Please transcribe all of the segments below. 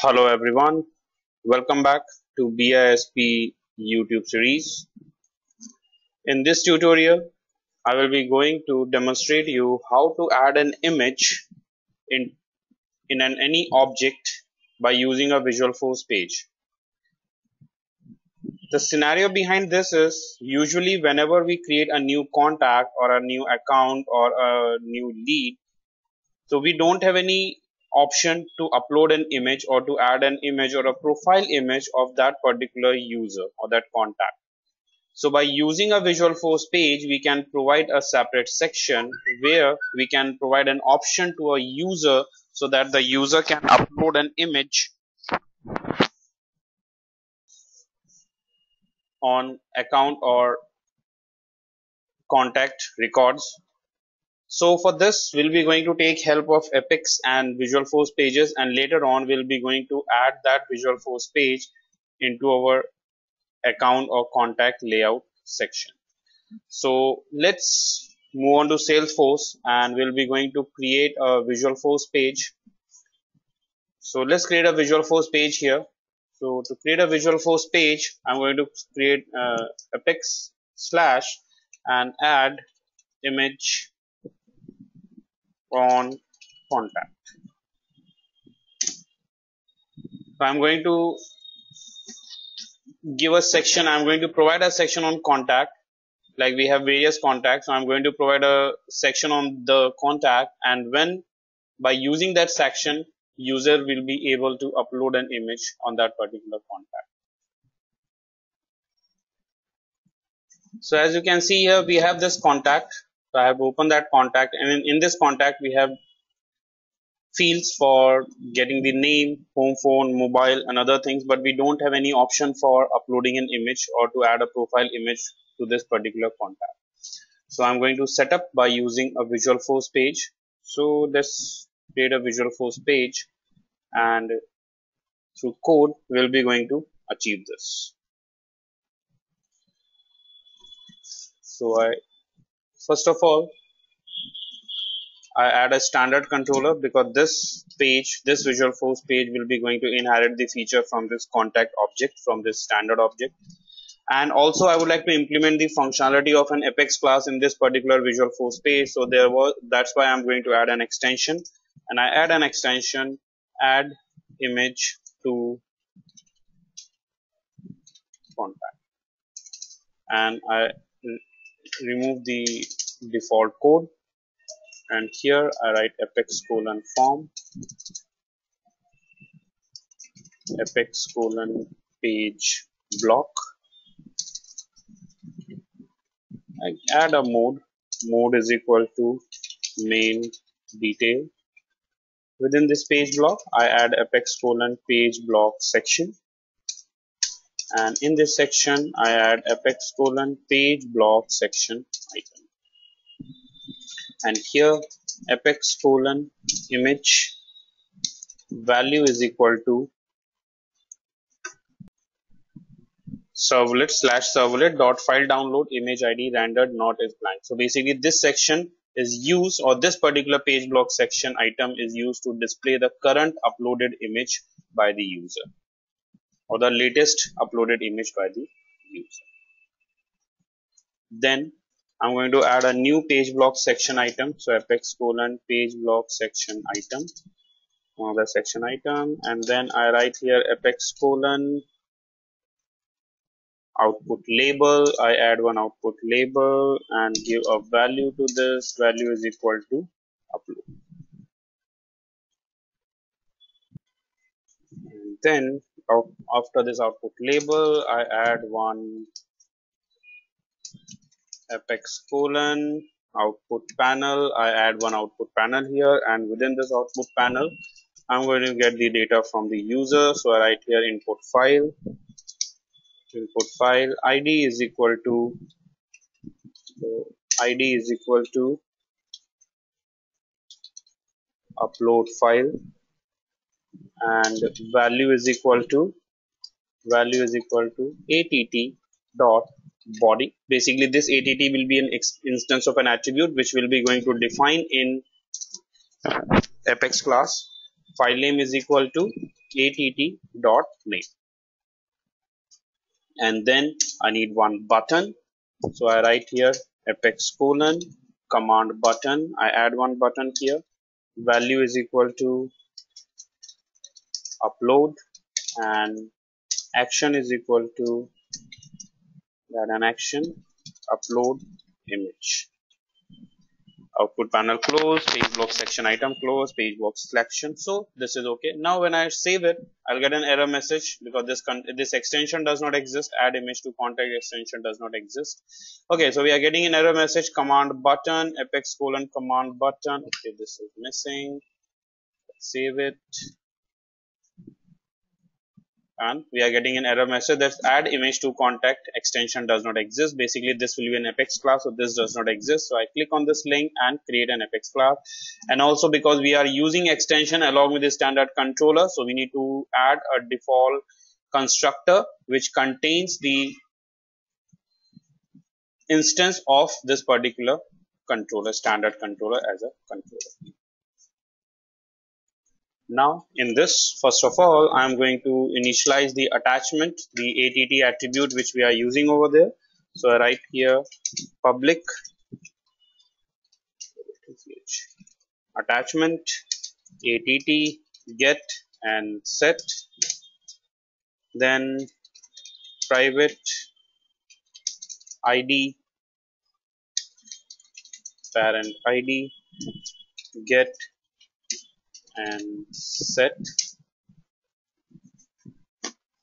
Hello everyone, welcome back to BISP YouTube series. In this tutorial, I will be going to demonstrate you how to add an image in, in an any object by using a Visualforce page. The scenario behind this is usually whenever we create a new contact or a new account or a new lead, so we don't have any option to upload an image or to add an image or a profile image of that particular user or that contact. So by using a Visualforce page, we can provide a separate section where we can provide an option to a user so that the user can upload an image on account or contact records so for this, we'll be going to take help of Apex and Visual Force pages and later on we'll be going to add that Visual Force page into our account or contact layout section. So let's move on to Salesforce and we'll be going to create a Visual Force page. So let's create a Visual Force page here. So to create a Visual Force page, I'm going to create uh, Apex slash and add image on contact. So I'm going to give a section, I'm going to provide a section on contact like we have various contacts. So I'm going to provide a section on the contact and when by using that section user will be able to upload an image on that particular contact. So as you can see here we have this contact so I have opened that contact and in, in this contact we have fields for getting the name, home phone, mobile and other things but we don't have any option for uploading an image or to add a profile image to this particular contact. So I'm going to set up by using a Visualforce page. So let's create a Visualforce page and through code we'll be going to achieve this. So I first of all I add a standard controller because this page this visual force page will be going to inherit the feature from this contact object from this standard object. And also I would like to implement the functionality of an apex class in this particular visual force page. So there was that's why I'm going to add an extension. And I add an extension add image to contact. And I remove the default code. And here I write apex colon form. Apex colon page block. I add a mode. Mode is equal to main detail. Within this page block I add apex colon page block section. And in this section I add apex colon page block section item and here apex colon image value is equal to servlet slash servlet dot file download image id rendered not is blank so basically this section is used or this particular page block section item is used to display the current uploaded image by the user or the latest uploaded image by the user. Then I'm going to add a new page block section item. So apex colon page block section item, another section item, and then I write here apex colon output label. I add one output label and give a value to this. Value is equal to upload. And then after this output label I add one apex colon output panel. I add one output panel here and within this output panel I'm going to get the data from the user. So I write here input file. Input file id is equal to so id is equal to upload file and value is equal to value is equal to att dot body. Basically this att will be an instance of an attribute which will be going to define in uh, apex class. File name is equal to att dot name and then I need one button. So I write here apex colon command button. I add one button here. Value is equal to upload. And action is equal to that an action. Upload image. Output panel close. Page block section item close. Page block selection. So this is okay. Now when i save it i'll get an error message because this this extension does not exist. Add image to contact extension does not exist. Okay so we are getting an error message. Command button apex colon command button. Okay this is missing. Save it and we are getting an error message that add image to contact extension does not exist. Basically this will be an apex class so this does not exist. So i click on this link and create an apex class. And also because we are using extension along with the standard controller so we need to add a default constructor which contains the instance of this particular controller standard controller as a controller now in this, first of all, I'm going to initialize the attachment, the ATT attribute which we are using over there. So I write here public attachment ATT get and set then private ID parent ID get and set.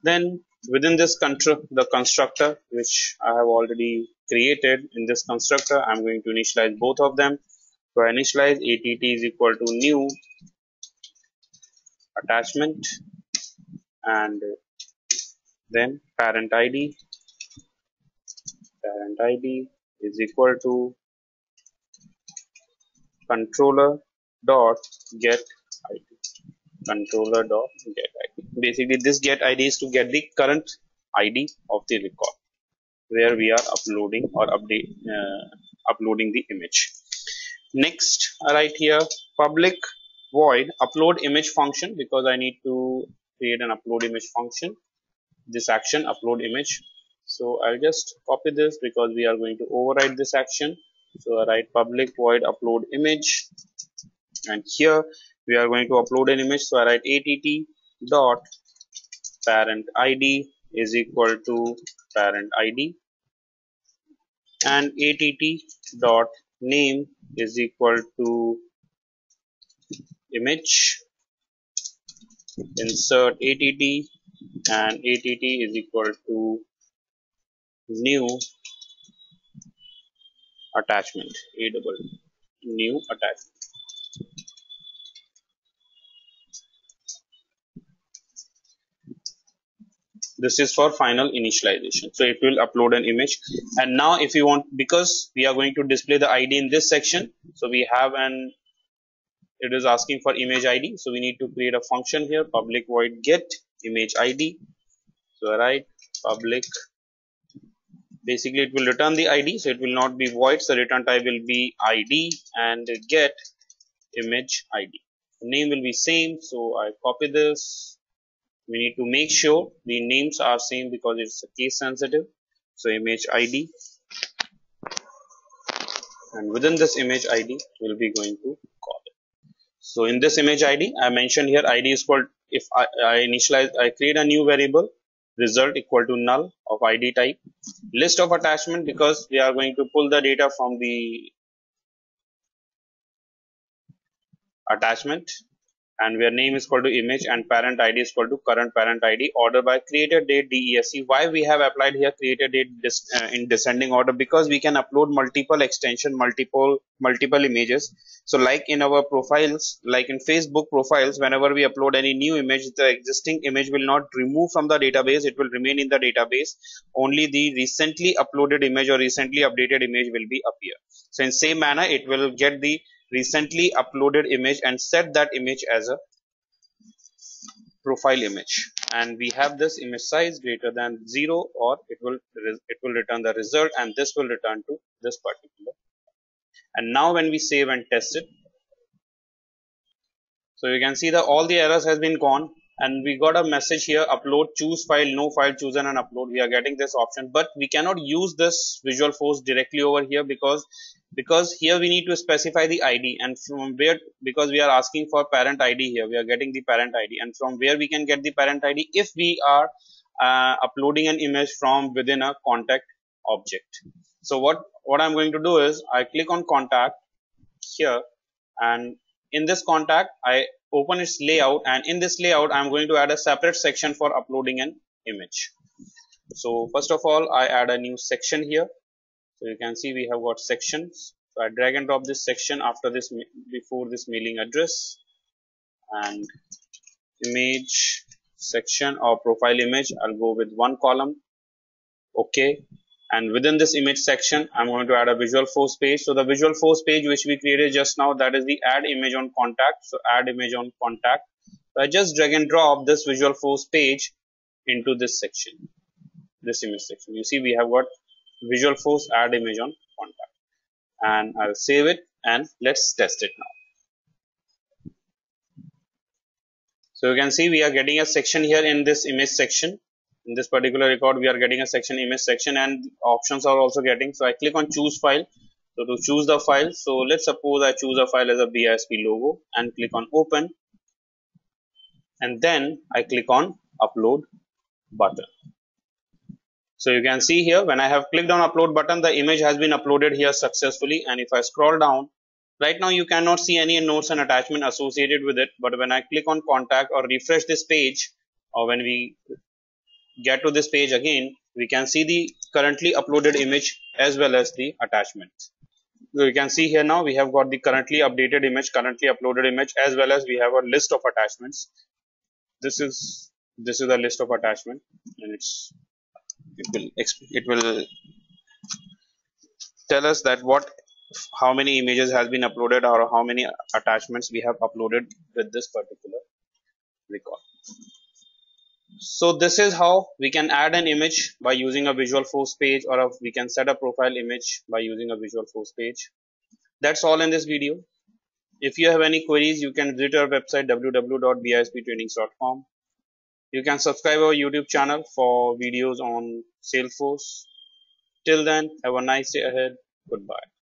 Then within this the constructor which I have already created in this constructor I'm going to initialize both of them. So I initialize att is equal to new attachment and then parent id parent id is equal to controller dot get controller dot get id basically this get id is to get the current id of the record where we are uploading or update uh, uploading the image. Next write here public void upload image function because I need to create an upload image function. This action upload image. So I'll just copy this because we are going to override this action. So I write public void upload image. And here we are going to upload an image so I write att dot parent id is equal to parent id and att dot name is equal to image. Insert att and att is equal to new attachment. A double new attachment this is for final initialization. So it will upload an image. And now if you want because we are going to display the id in this section so we have an it is asking for image id so we need to create a function here public void get image id so write public basically it will return the id so it will not be void. So return type will be id and get image id the name will be same. So i copy this we need to make sure the names are same because it's case sensitive. So image id and within this image id we'll be going to call it. So in this image id i mentioned here id is called if I, I initialize i create a new variable result equal to null of id type. List of attachment because we are going to pull the data from the attachment and where name is equal to image and parent id is equal to current parent id order by created date desc why we have applied here created date uh, in descending order? Because we can upload multiple extension multiple multiple images. So like in our profiles like in facebook profiles whenever we upload any new image the existing image will not remove from the database. It will remain in the database. Only the recently uploaded image or recently updated image will be appear. So in same manner it will get the recently uploaded image and set that image as a profile image. And we have this image size greater than 0 or it will it will return the result and this will return to this particular. And now when we save and test it so you can see that all the errors has been gone and we got a message here upload choose file no file chosen and upload. We are getting this option. But we cannot use this visual force directly over here because because here we need to specify the id and from where because we are asking for parent id here we are getting the parent id and from where we can get the parent id if we are uh, uploading an image from within a contact object. So what what i'm going to do is i click on contact here. And in this contact I open its layout and in this layout I'm going to add a separate section for uploading an image. So first of all I add a new section here. So you can see we have got sections. So I drag and drop this section after this before this mailing address. And image section or profile image I'll go with one column. Okay and within this image section I'm going to add a visual force page. So the visual force page which we created just now that is the add image on contact. So add image on contact. So I just drag and drop this visual force page into this section this image section. You see we have got visual force add image on contact. And I'll save it and let's test it now. So you can see we are getting a section here in this image section in this particular record we are getting a section image section and options are also getting. So I click on choose file. So to choose the file so let's suppose I choose a file as a BISP logo and click on open. And then I click on upload button. So you can see here when I have clicked on upload button the image has been uploaded here successfully. And if I scroll down right now you cannot see any notes and attachment associated with it. But when I click on contact or refresh this page or when we get to this page again we can see the currently uploaded image as well as the attachment so you can see here now we have got the currently updated image currently uploaded image as well as we have a list of attachments. This is this is a list of attachment and it's it will it will tell us that what how many images has been uploaded or how many attachments we have uploaded with this particular record so this is how we can add an image by using a visual force page or a, we can set a profile image by using a visual force page. That's all in this video. If you have any queries you can visit our website www.bisptrainings.com you can subscribe our youtube channel for videos on salesforce. Till then have a nice day ahead. Goodbye